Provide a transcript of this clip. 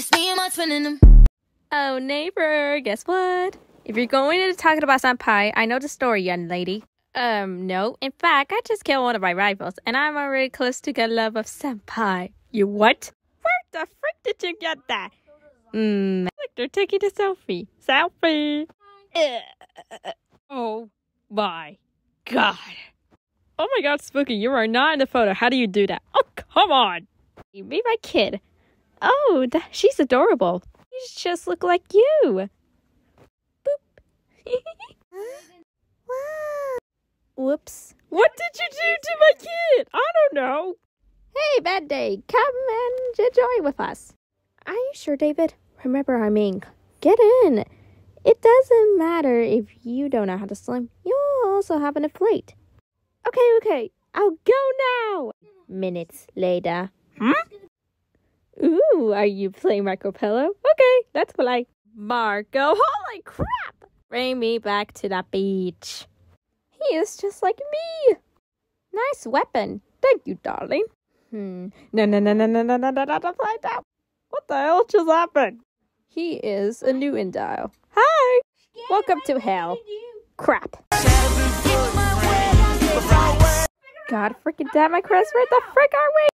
Just me and my twin in them. Oh, neighbor, guess what? If you're going into talking about senpai, I know the story, young lady. Um, no. In fact, I just killed one of my rivals, and I'm already close to get love of senpai. You what? Where the frick did you get that? Mmm, like they're taking a selfie. Selfie. Ugh. Oh my god. Oh my god, Spooky, you are not in the photo. How do you do that? Oh, come on. You made my kid. Oh, th- she's adorable. You just look like you. Boop. Whoops. What did you do to my kid? I don't know. Hey, bad day. Come and enjoy with us. Are you sure, David? Remember, I mean, get in. It doesn't matter if you don't know how to swim. You'll also have an inflate. Okay, okay. I'll go now. Minutes later. Hmm? Ooh, are you playing Marco Polo? Okay, let's play. Marco, holy crap! Bring me back to the beach. He is just like me. Nice weapon. Thank you, darling. Hmm. No, no, no, no, no, no, no, no, no, no, that. What the hell just happened? He is a new Indile. Hi! Welcome to hell. Crap. God freaking damn, my Chris, where the frick are we?